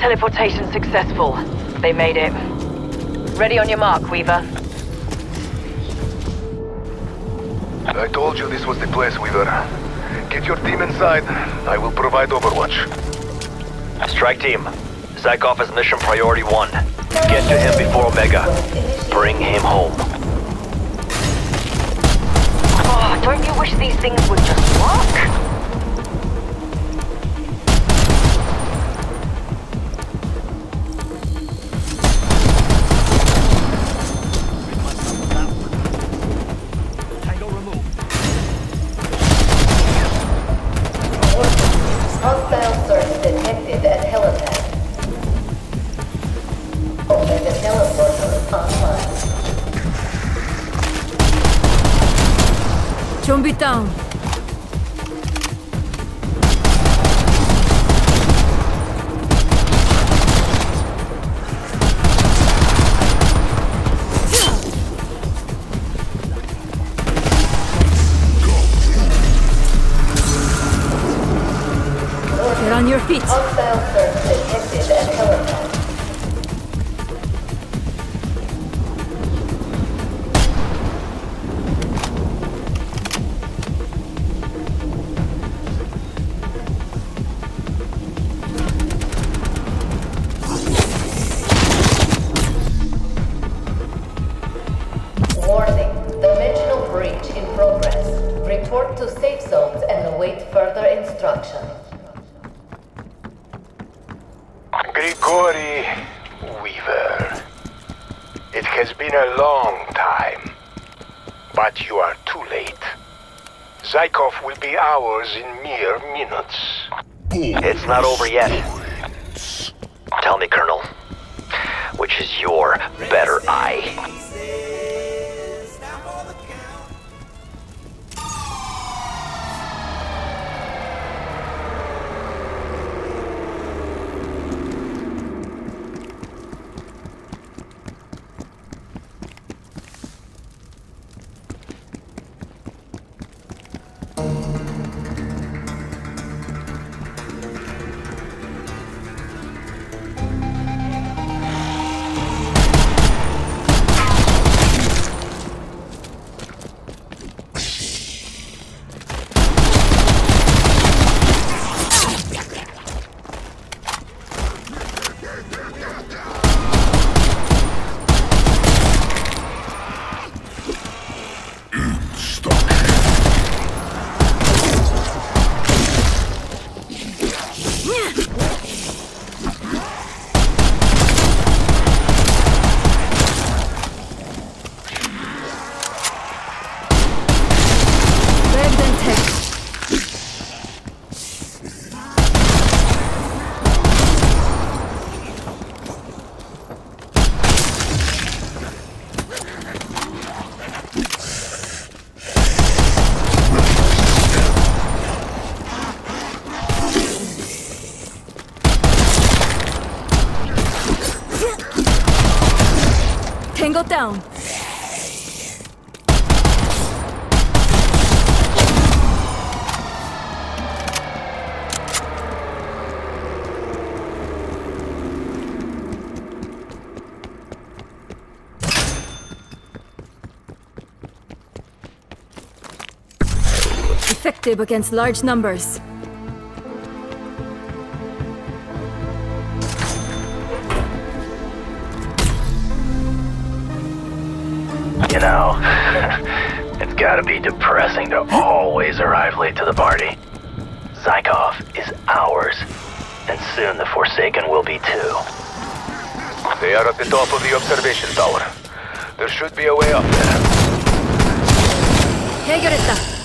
Teleportation successful. They made it. Ready on your mark, Weaver. I told you this was the place, Weaver. Get your team inside. I will provide overwatch. Strike team. Zykov is mission priority one. Get to him before Omega. Bring him home. Oh, don't you wish these things would just work? Will be ours in mere minutes. It's not over yet. Effective against large numbers. You know, it's gotta be depressing to always arrive late to the party. Zykov is ours, and soon the Forsaken will be too. They are at the top of the observation tower. There should be a way up there. 해결했다.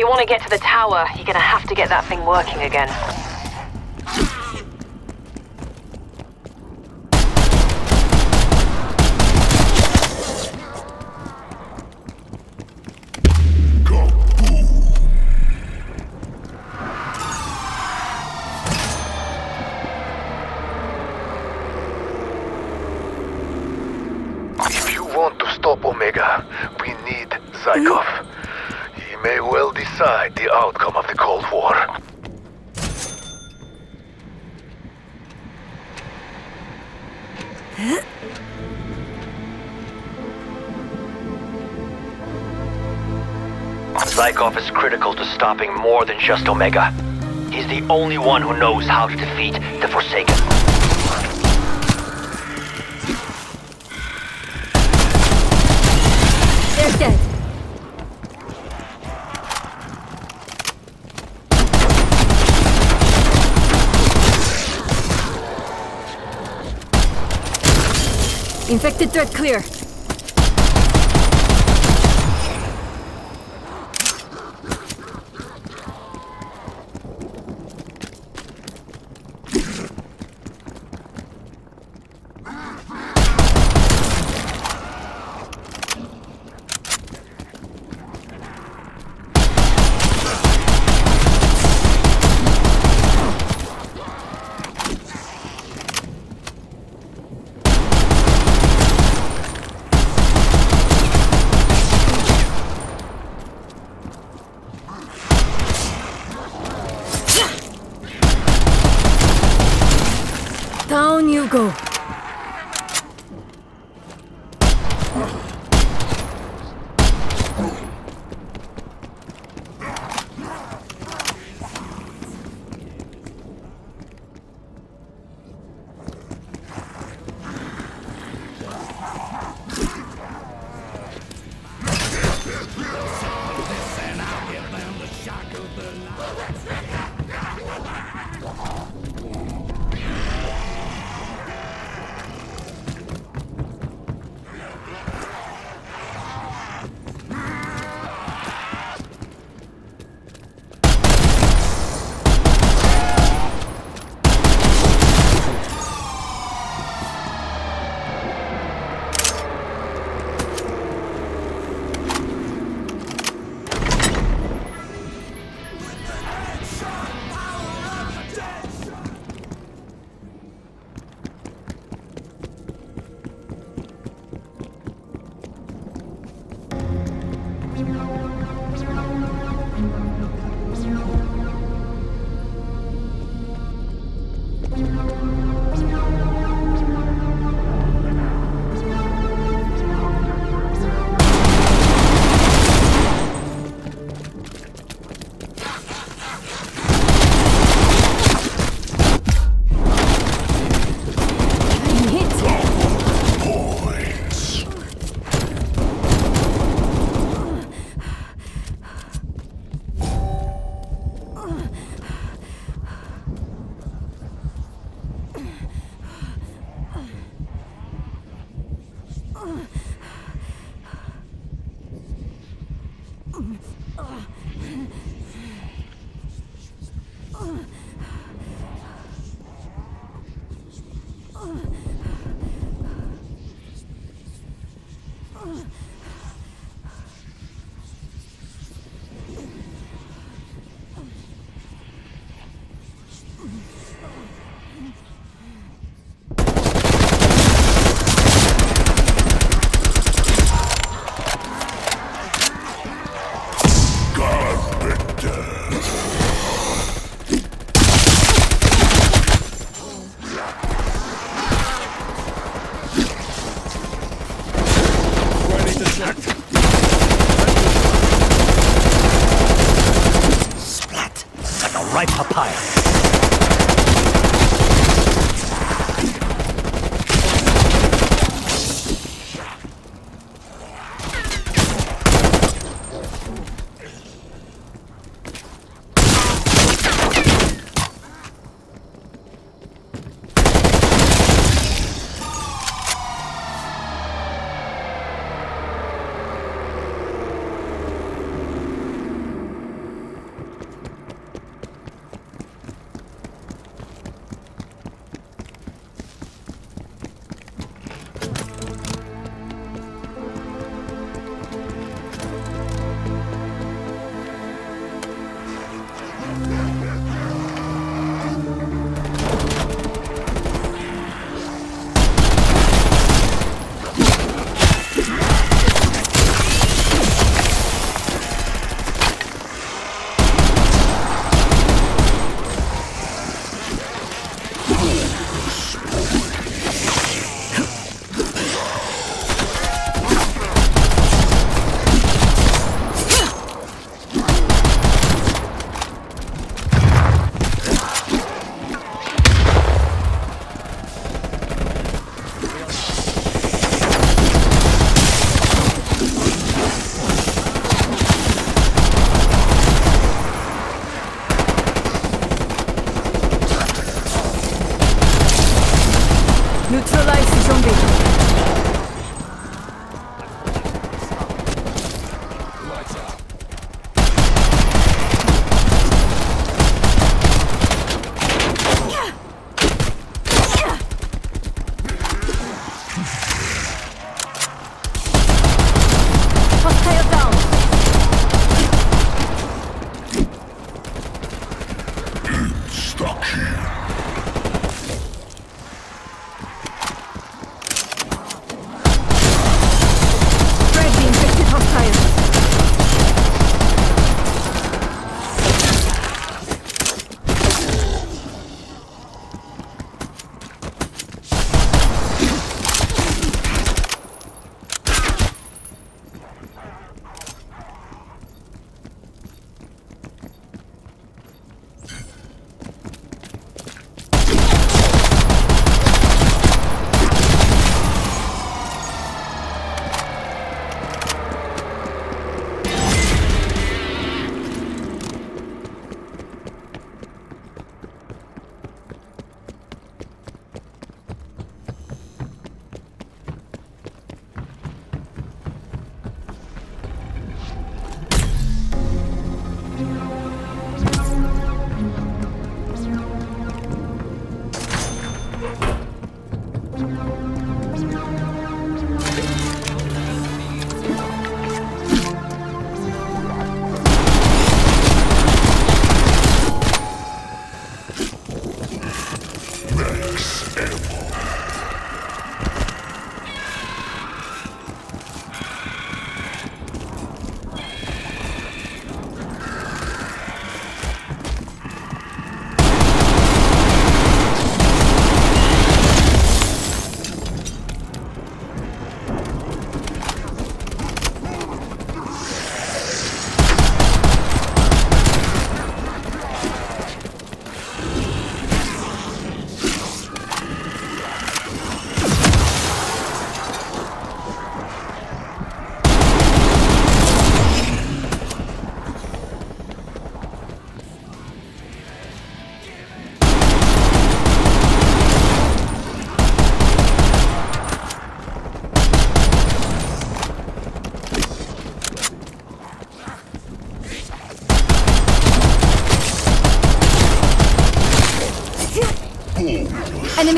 If you want to get to the tower, you're gonna have to get that thing working again. Stopping more than just Omega. He's the only one who knows how to defeat the Forsaken. They're dead. Infected threat clear.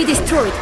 Enemy destroyed.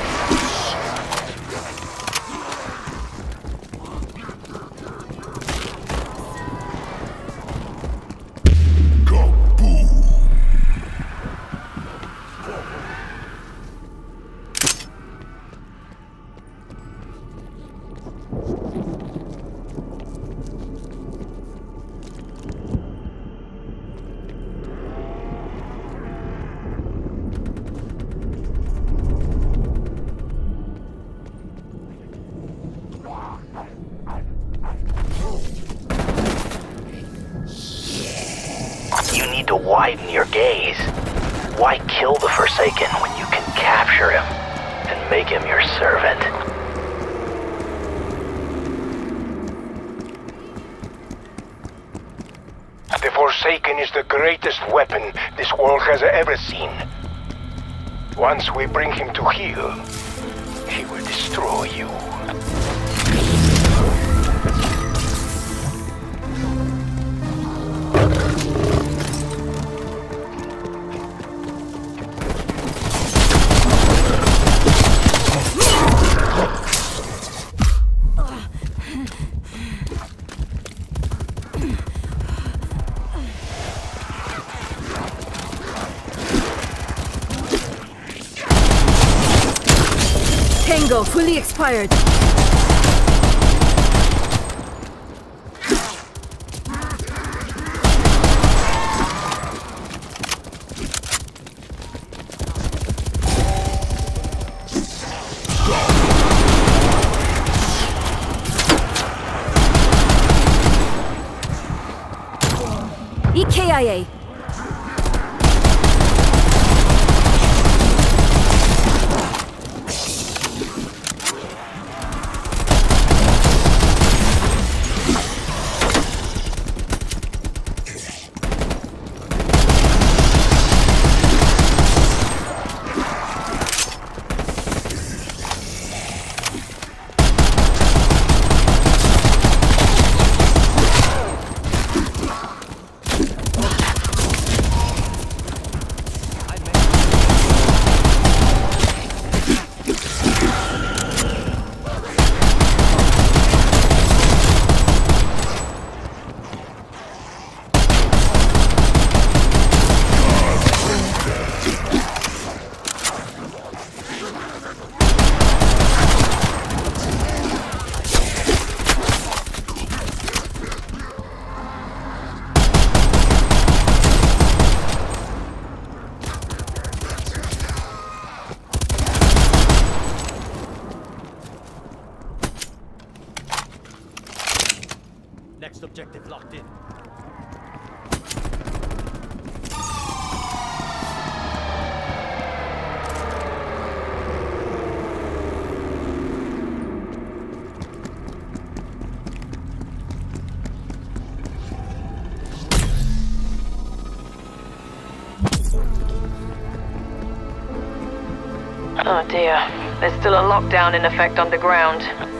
Still a lockdown in effect underground.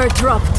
Brain eater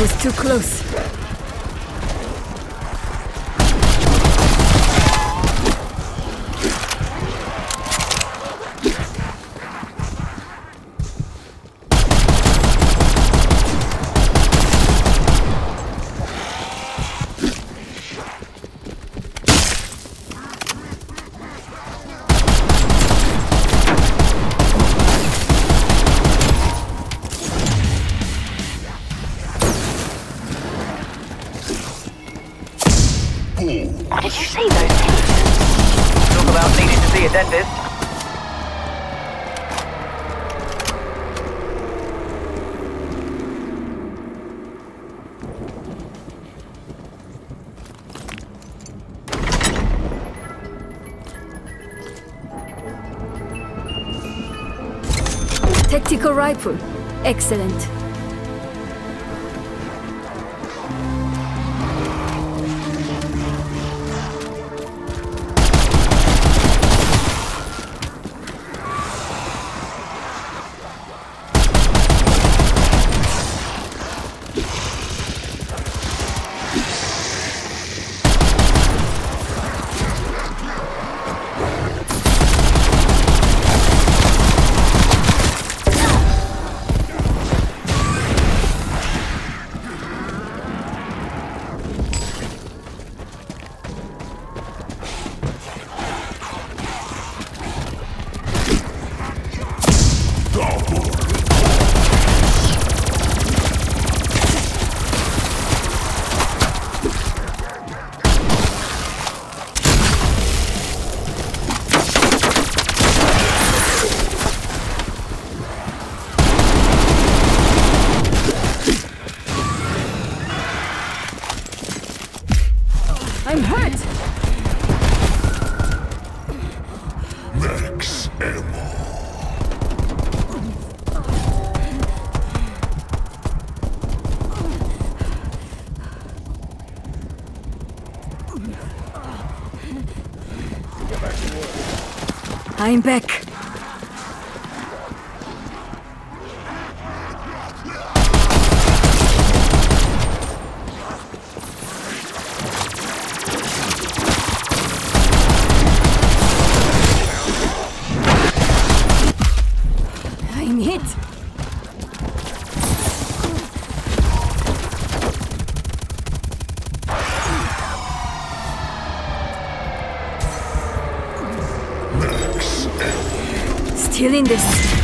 was too close. Excellent. I'm back. Still in this.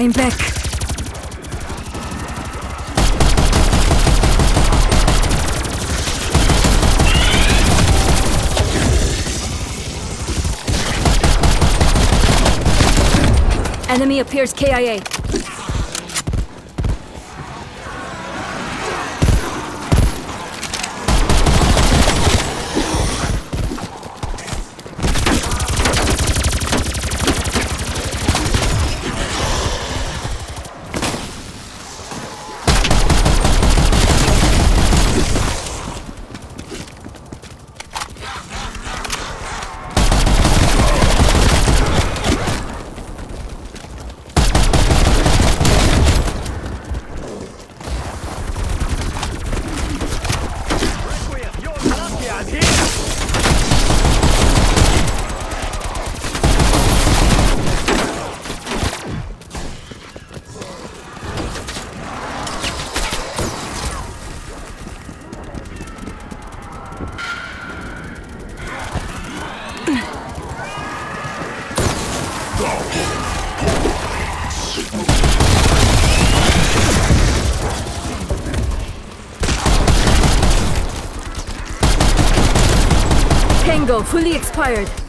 I'm back. Enemy appears KIA. Fired.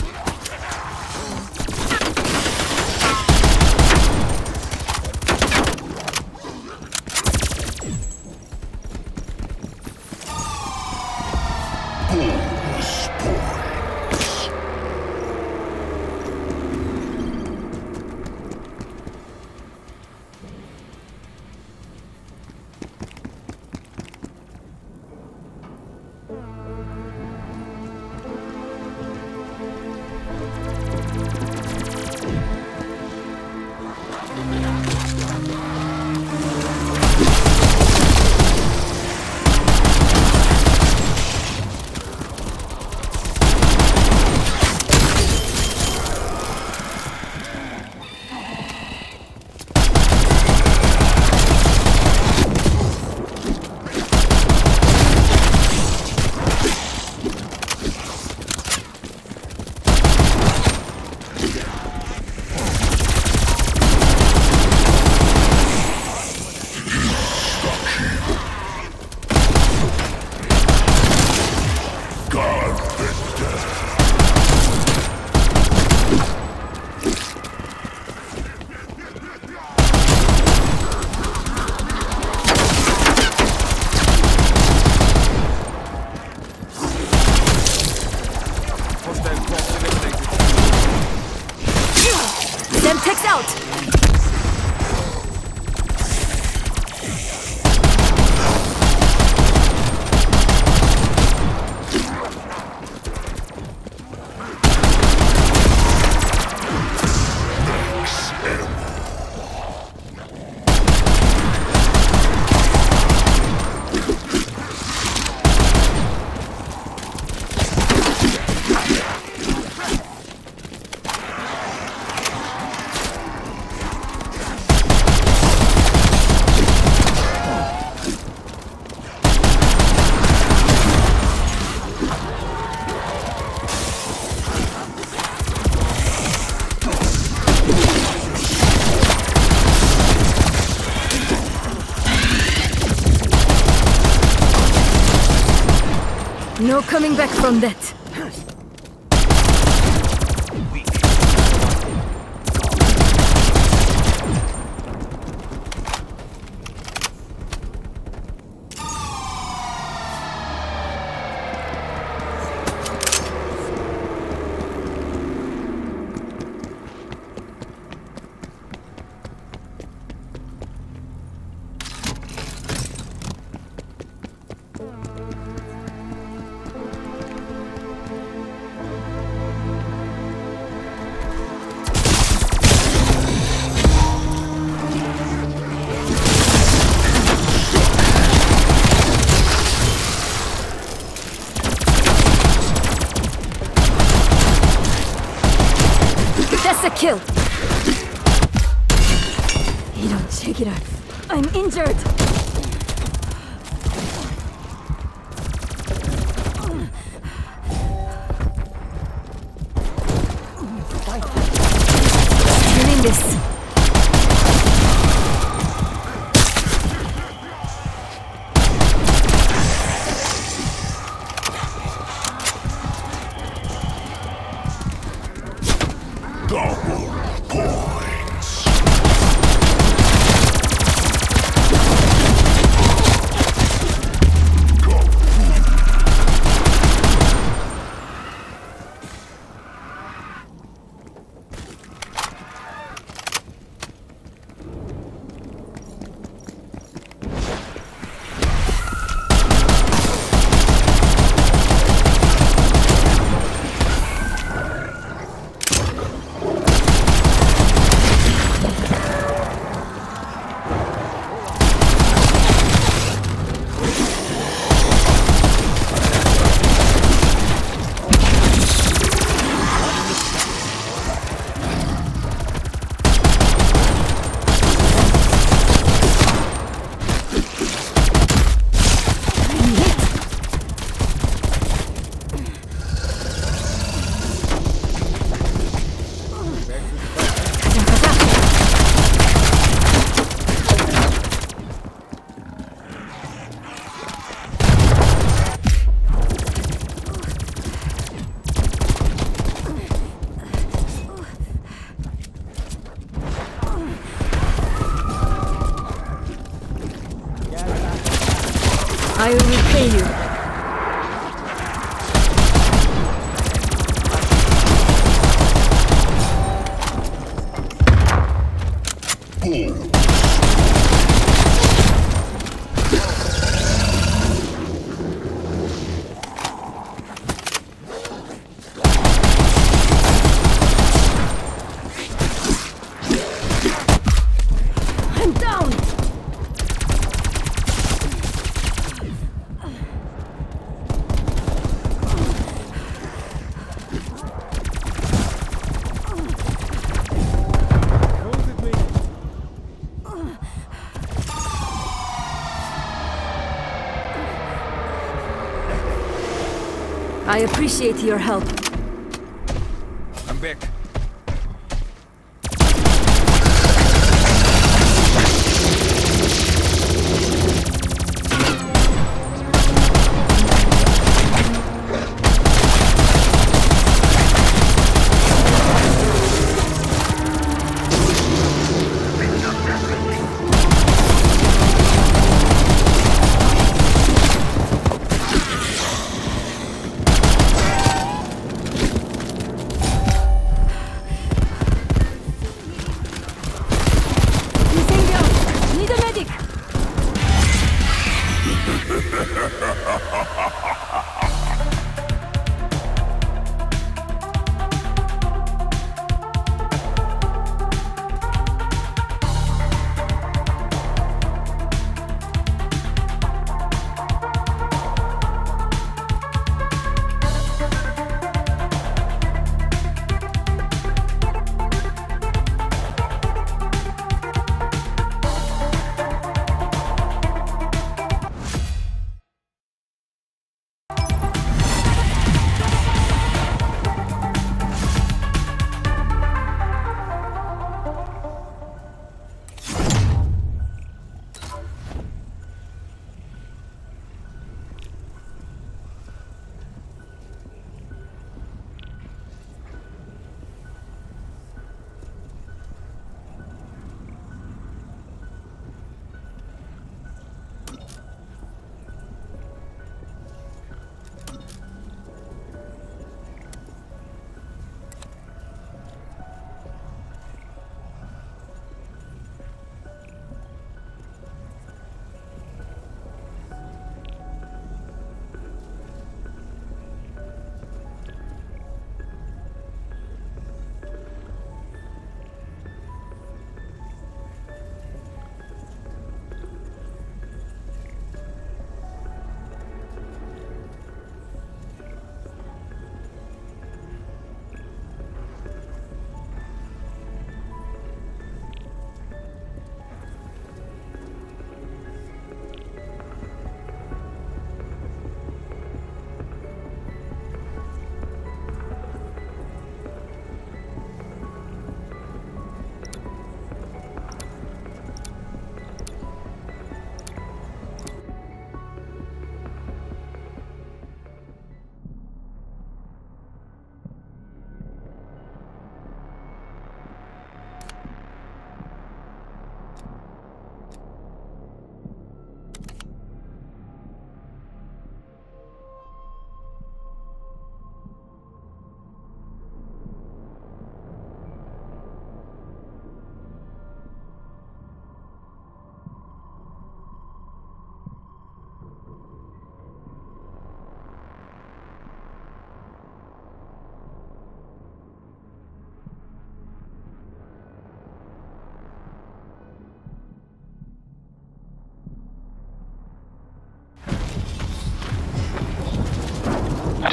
Coming back from that. A kill! You don't check it out. I'm injured! I appreciate your help.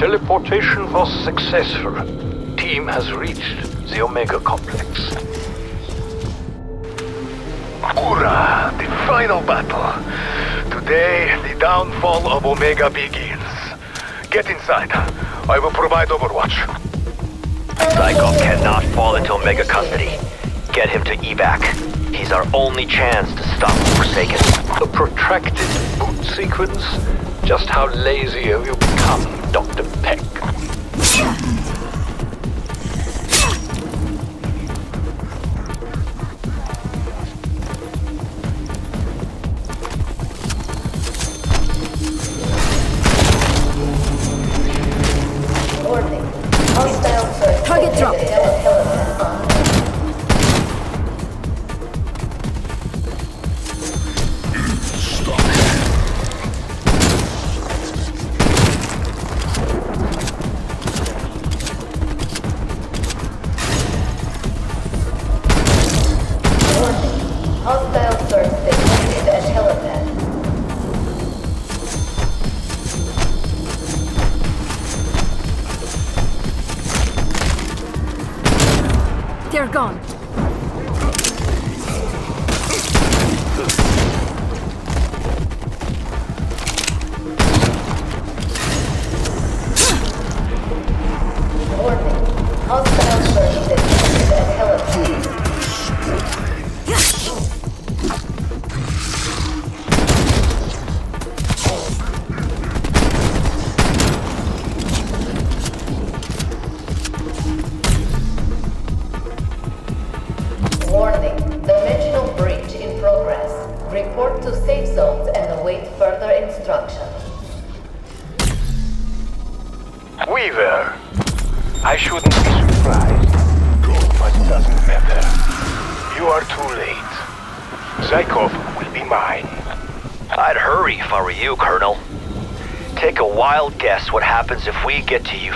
Teleportation was successful. Team has reached the Omega Complex. Hurrah! The final battle. Today, the downfall of Omega begins. Get inside. I will provide overwatch. Zykov cannot fall into Omega custody. Get him to evac. He's our only chance to stop the Forsaken. A protracted boot sequence? Just how lazy have you become, get to you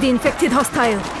the infected hostile.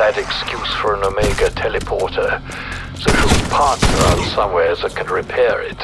Sad excuse for an Omega teleporter. There should be parts around somewhere that can repair it.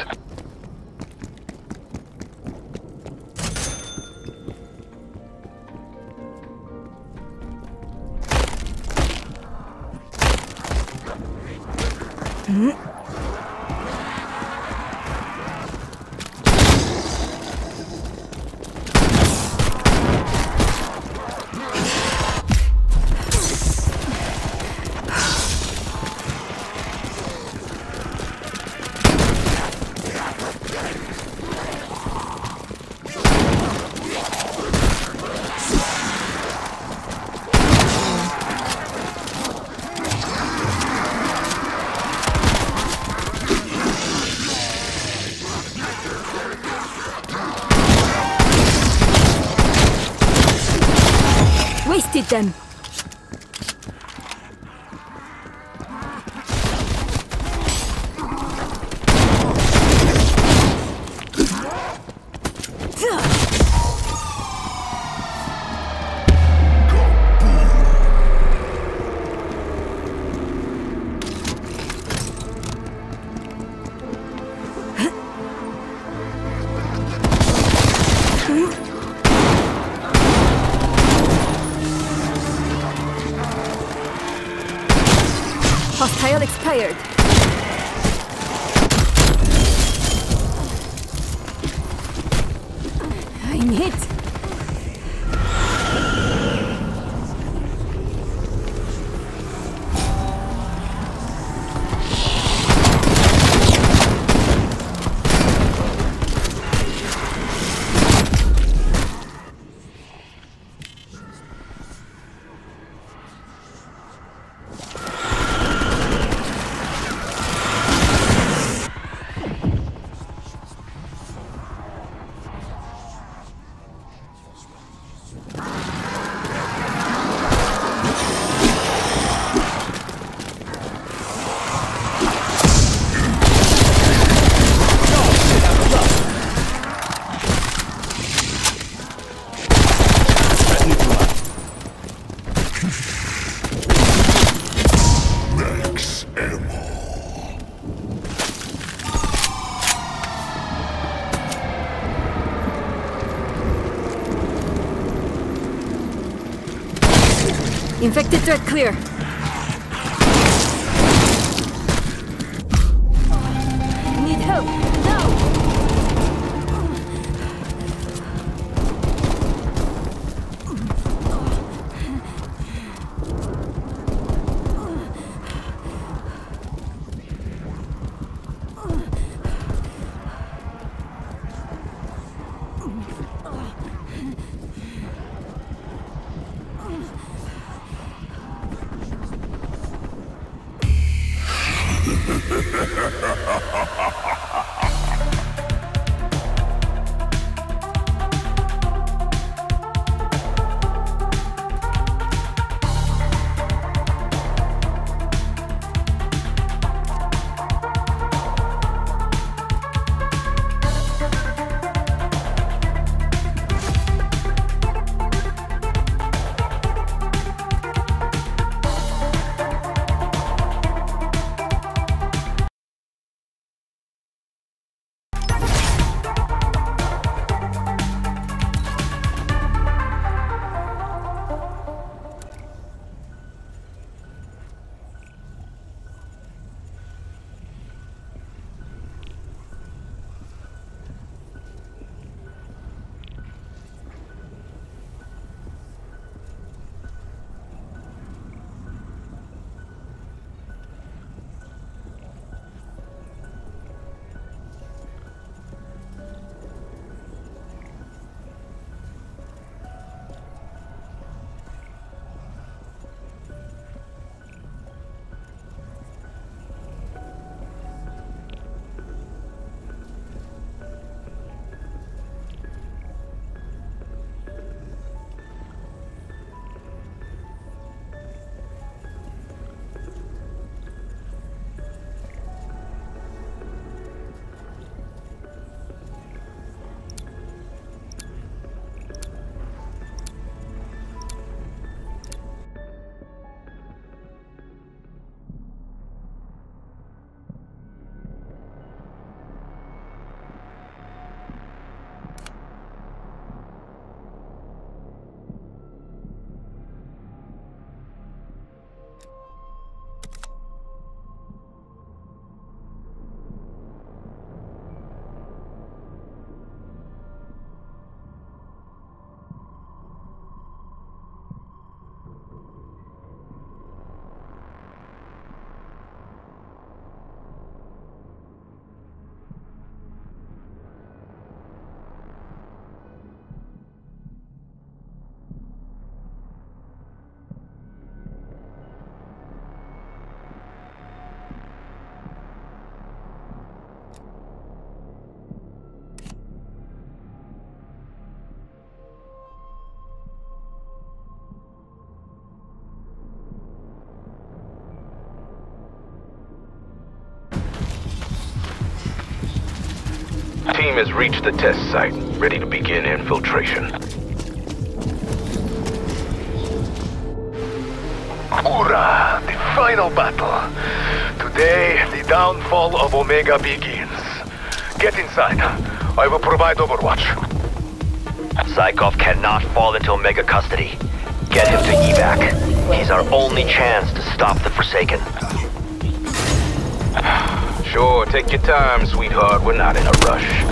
Infected threat clear. Team has reached the test site, ready to begin infiltration. Hoorah! The final battle. Today, the downfall of Omega begins. Get inside. I will provide overwatch. Zykov cannot fall into Omega custody. Get him to evac. He's our only chance to stop the Forsaken. Sure, take your time, sweetheart. We're not in a rush.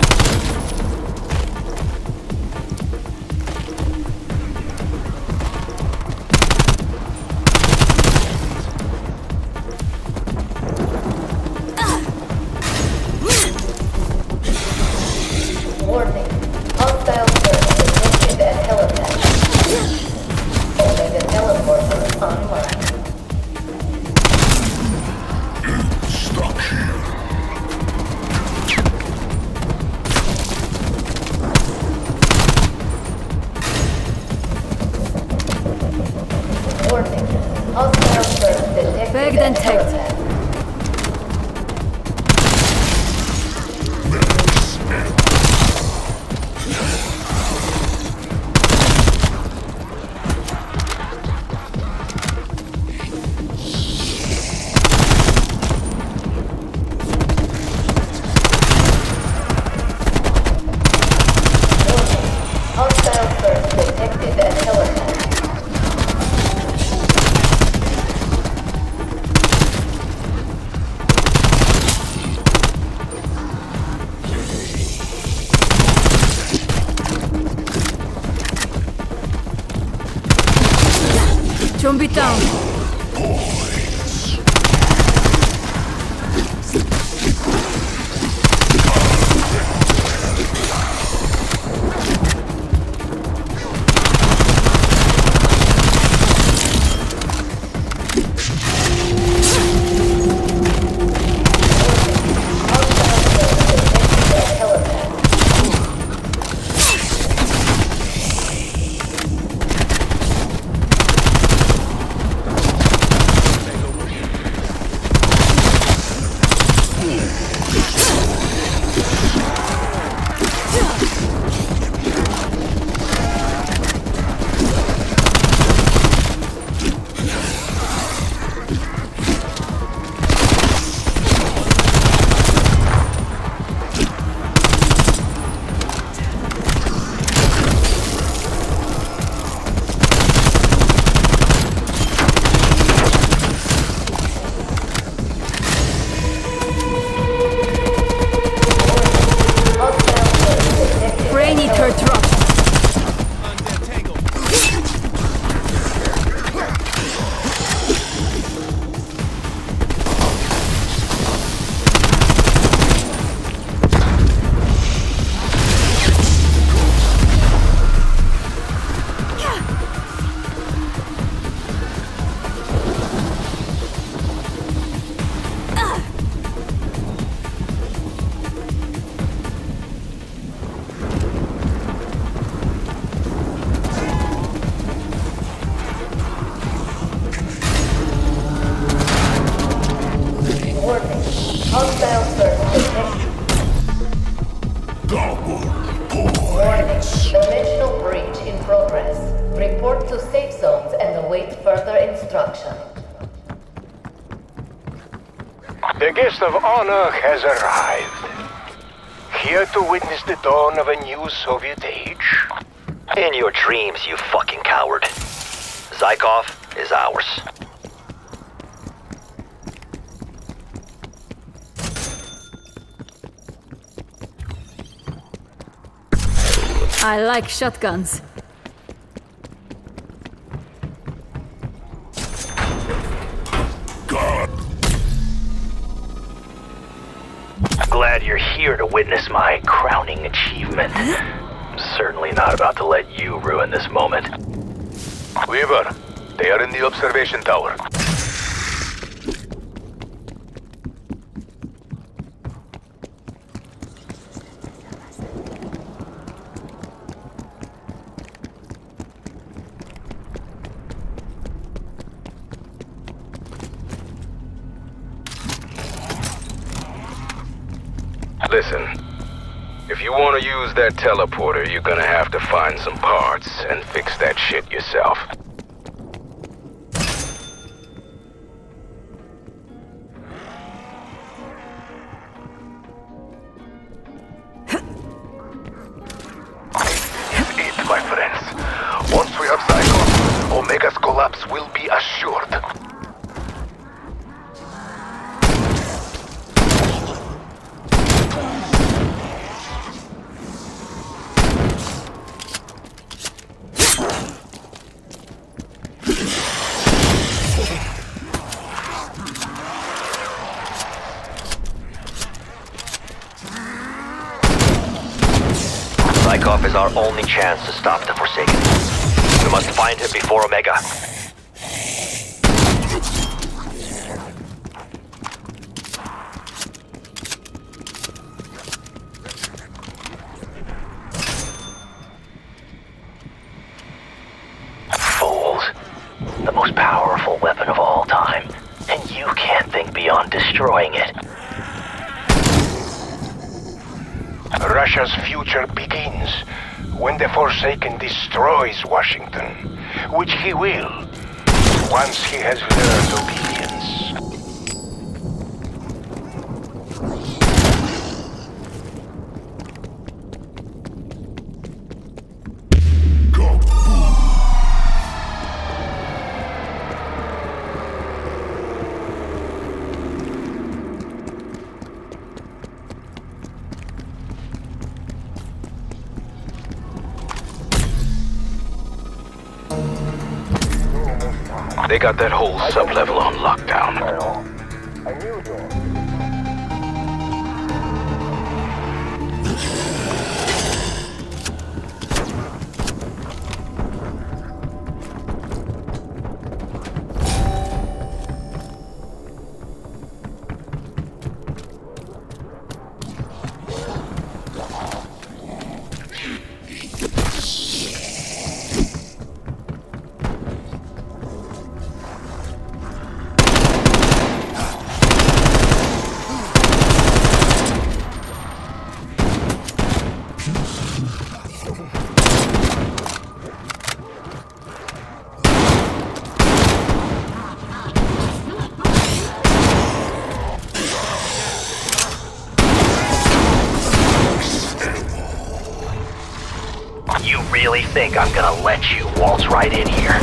Dawn of a new Soviet age. In your dreams, you fucking coward. Zykov is ours. I like shotguns. Glad you're here to witness my crowning achievement. I'm certainly not about to let you ruin this moment. Weaver, they are in the observation tower. If you want to use that teleporter, you're gonna have to find some parts and fix that shit yourself. Only chance to stop the Forsaken. We must find him before Omega. He will, once he has got that whole sub-level right in here?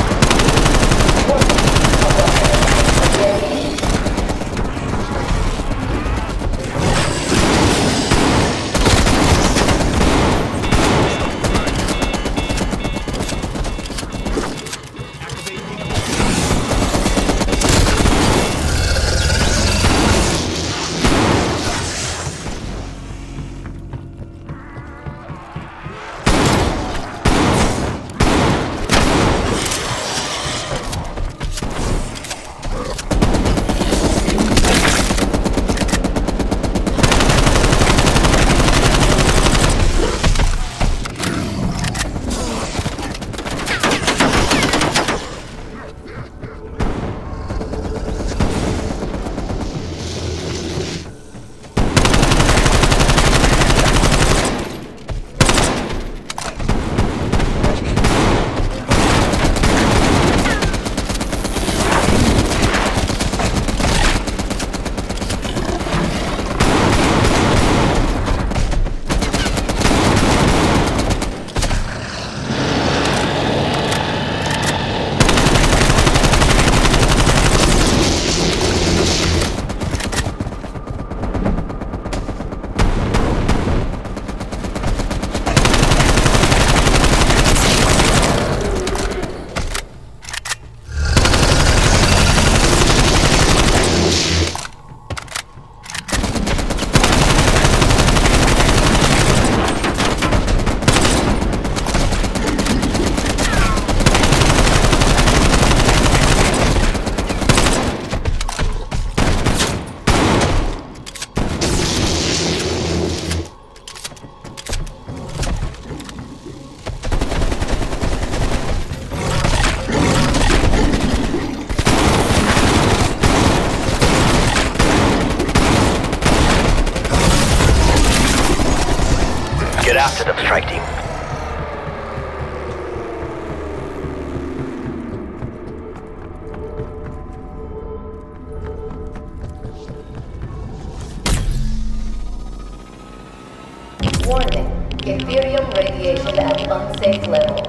Warning. Aetherium radiation at unsafe levels.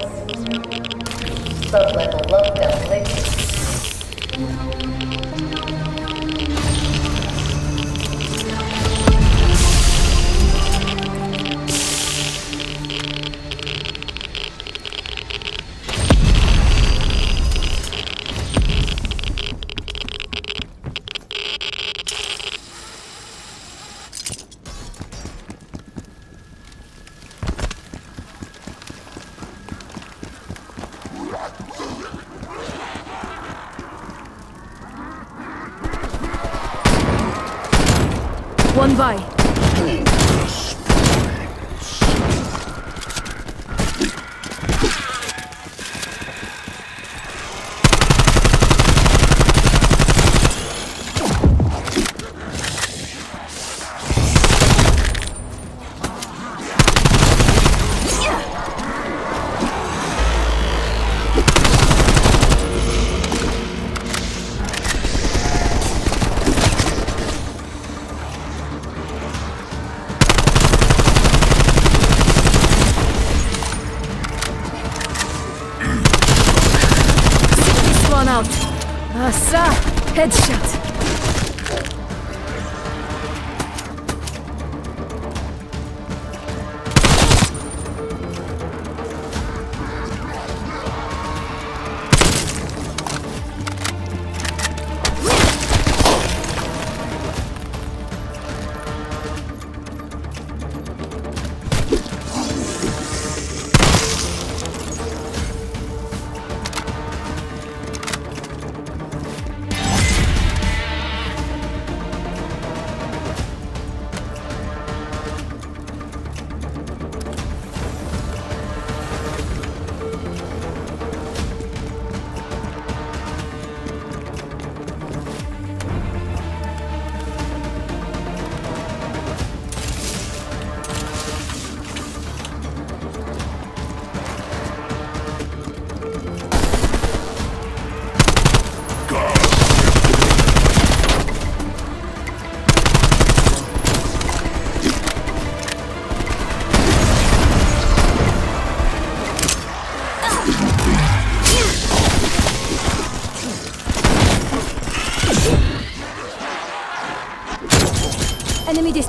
Sub-level lockdown lifted.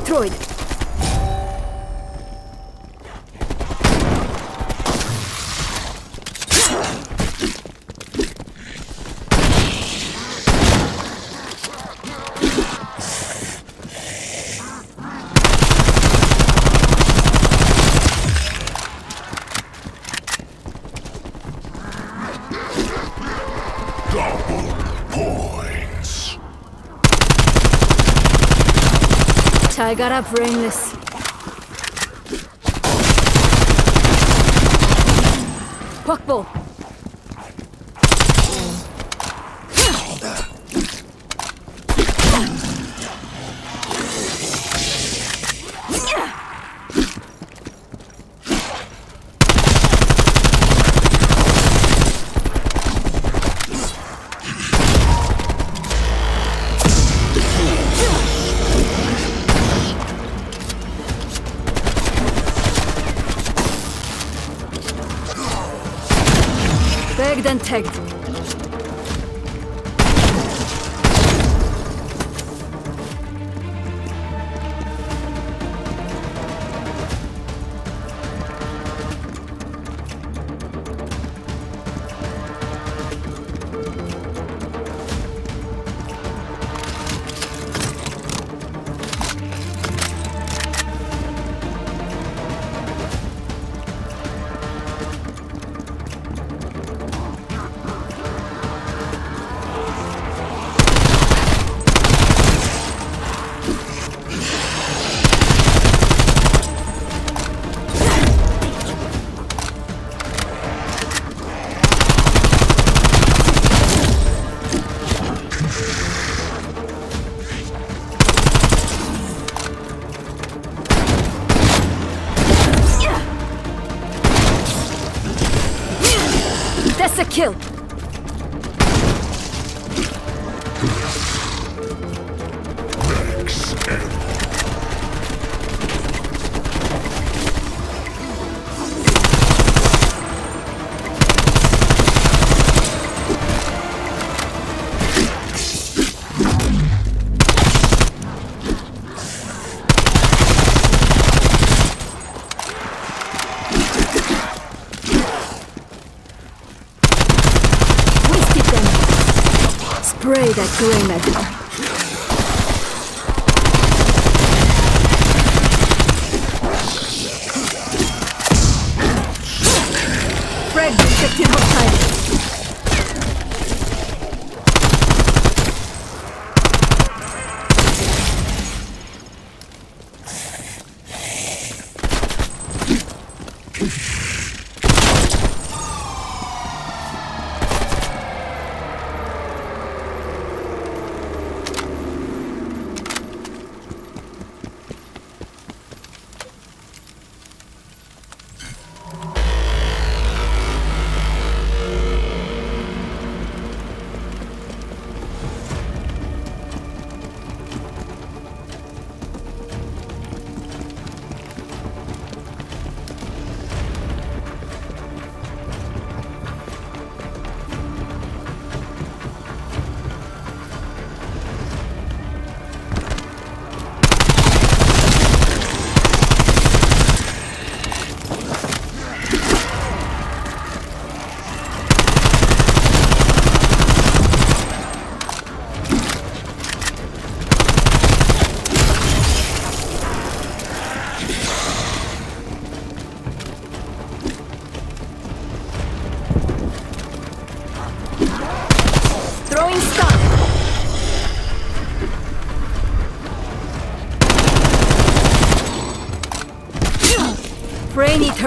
Destroyed. Tiger up, brainless. Puckball. Spray that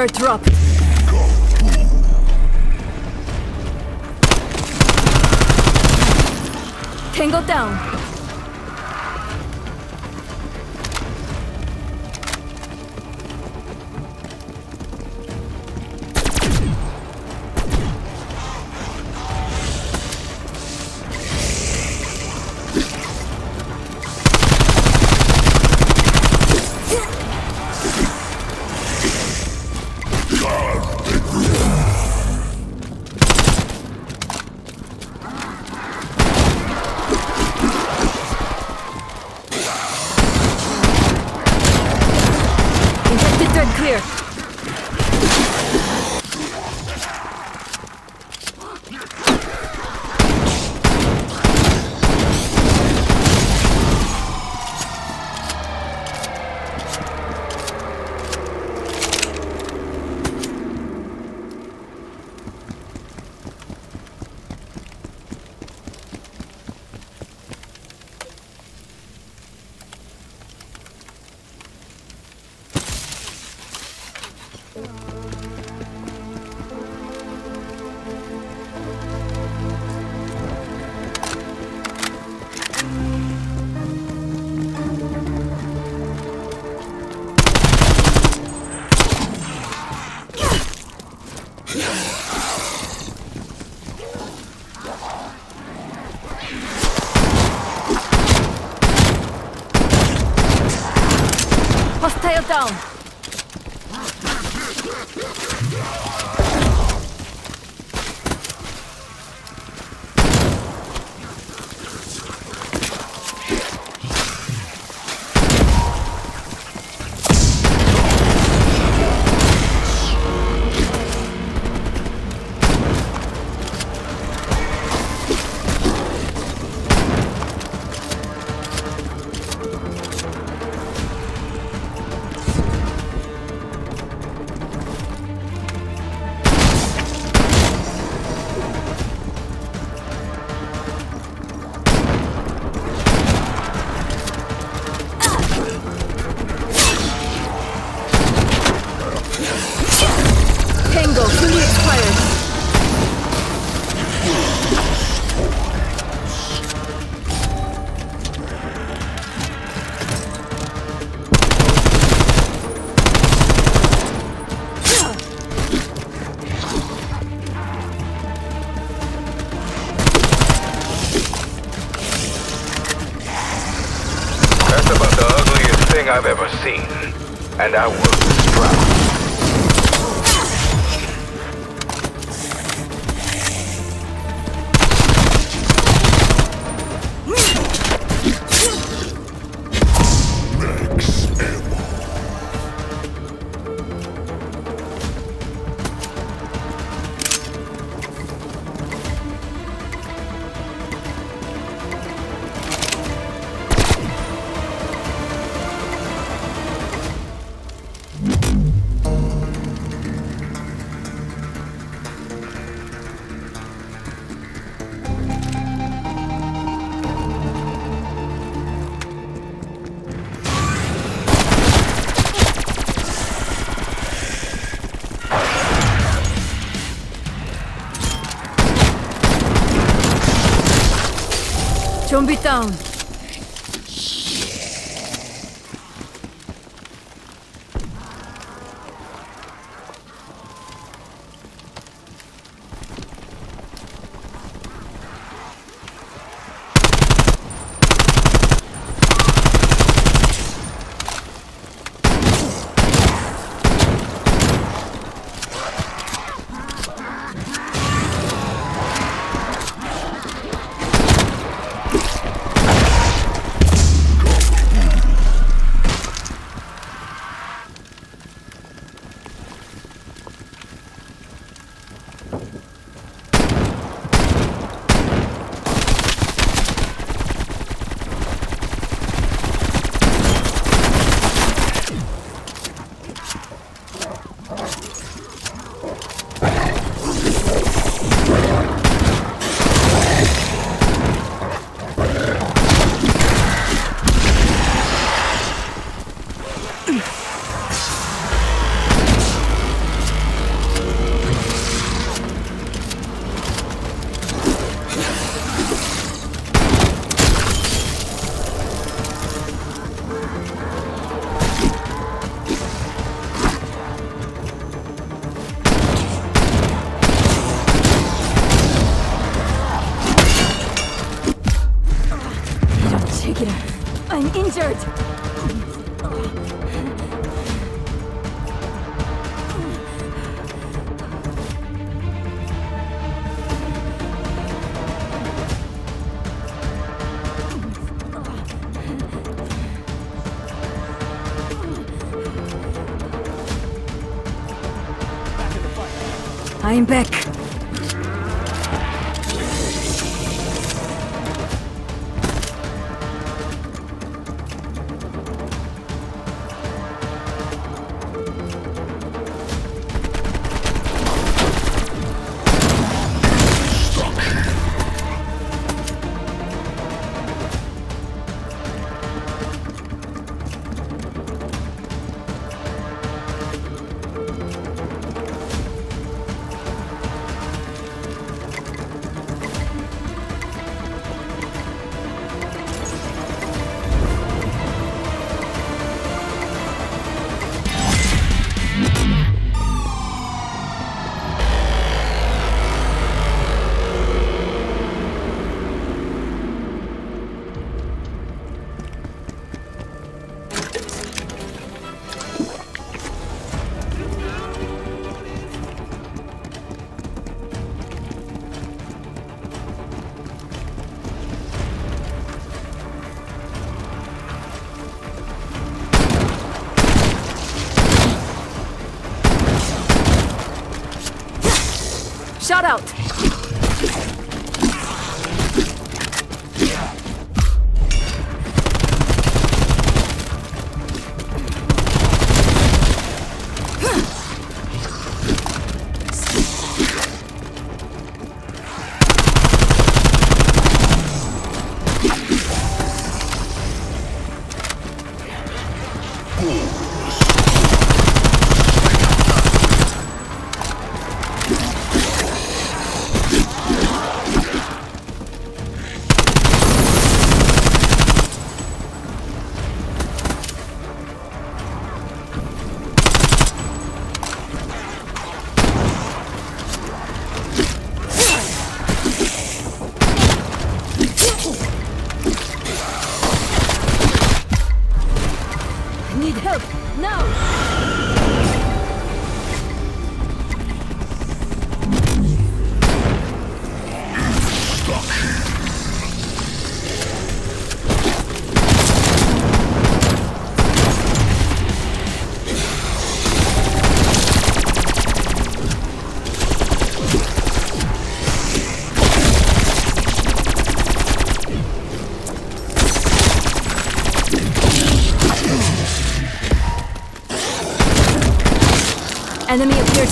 Brain eater Hostile down. And I Zombie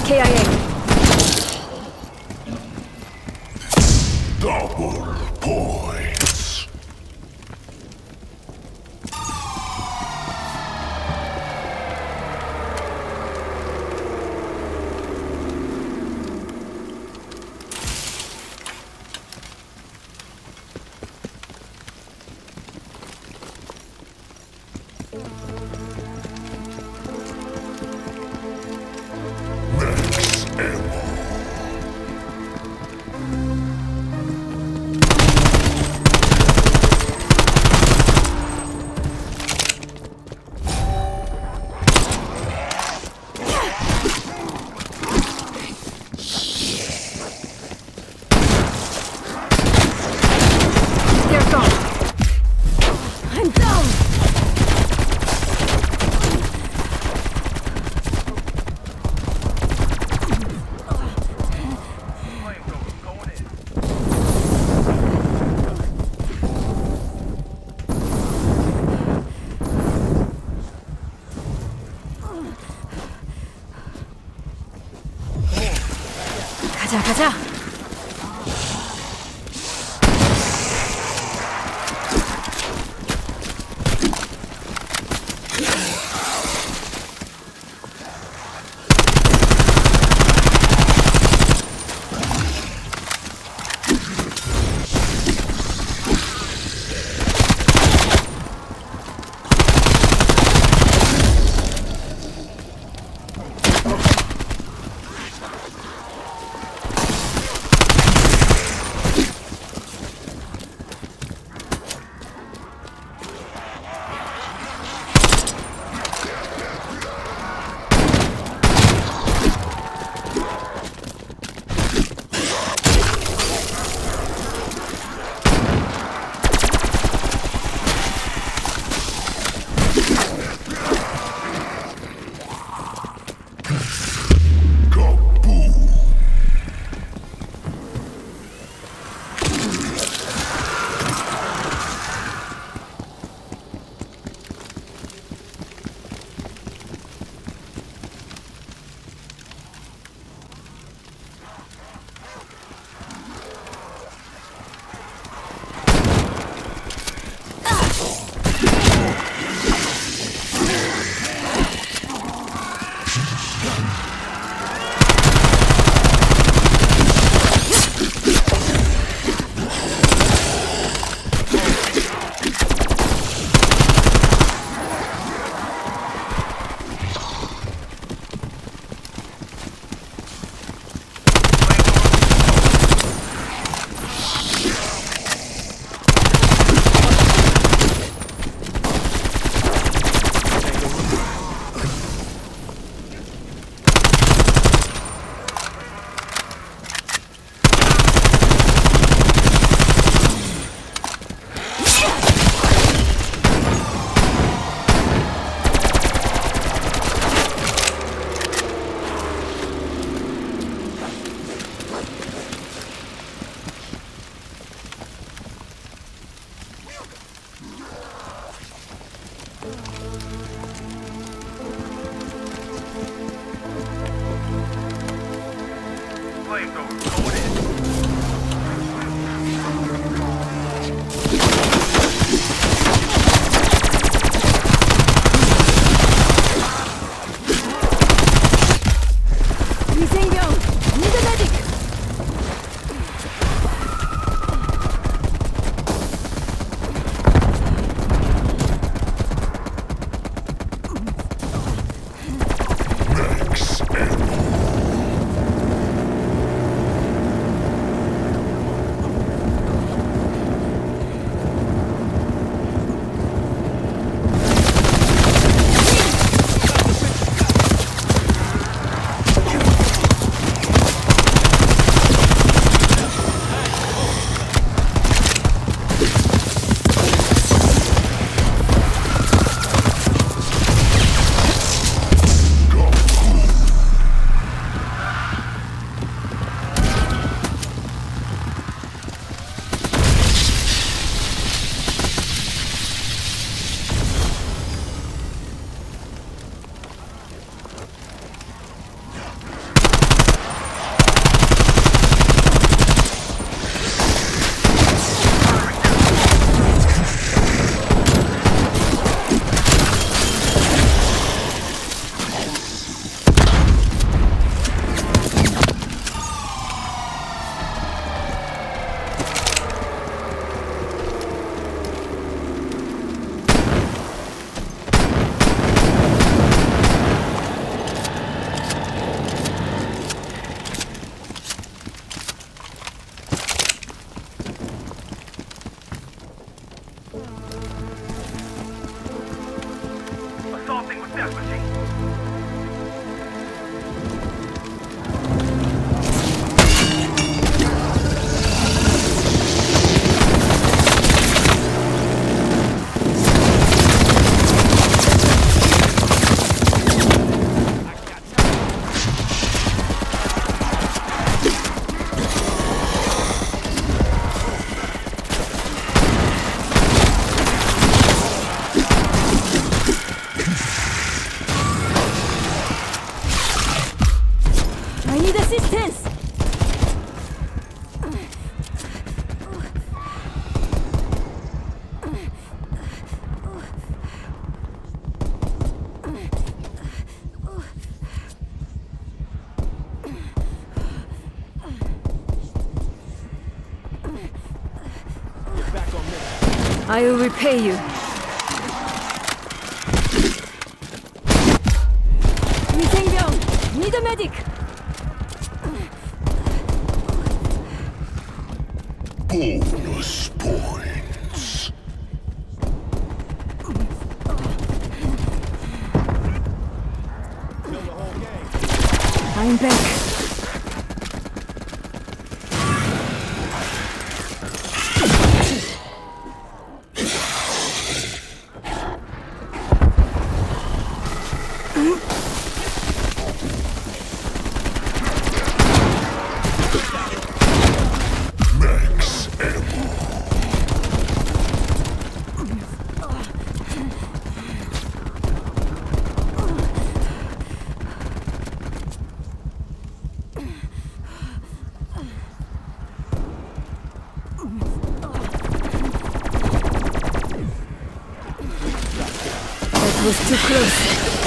KIA. I will repay you. was too close.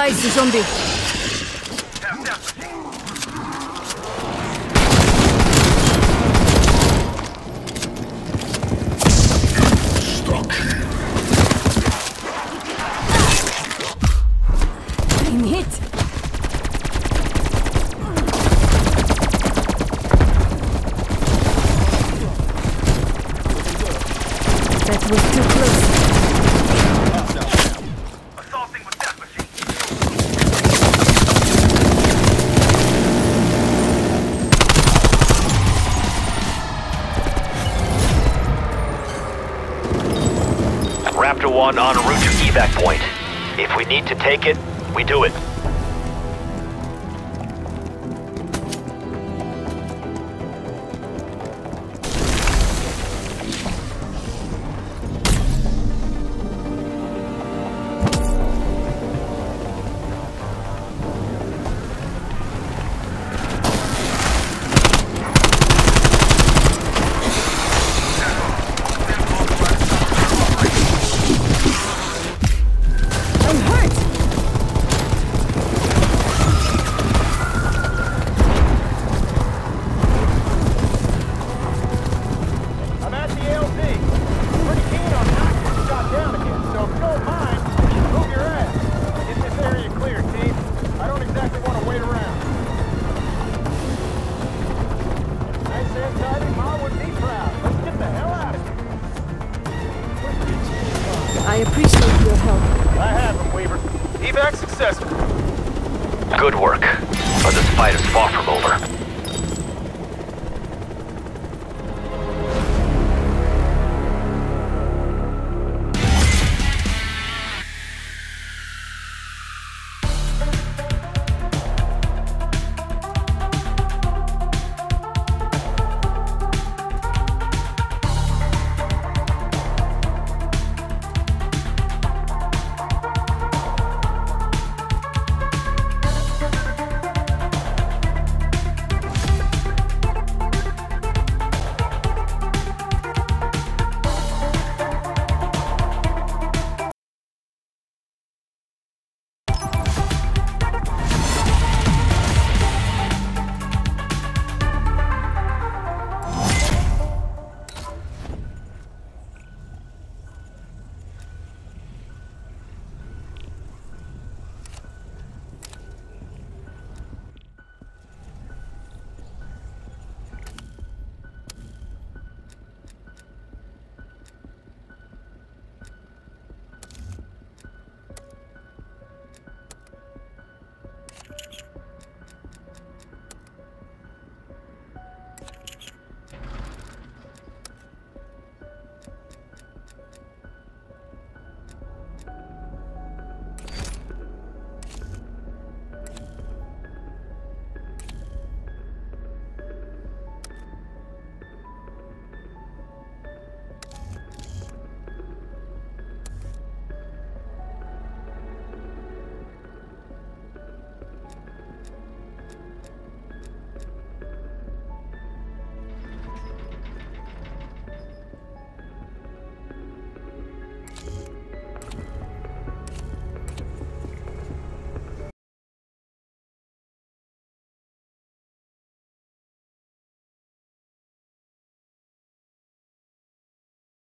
Nice, zombie. On route to evac point. If we need to take it, we do it.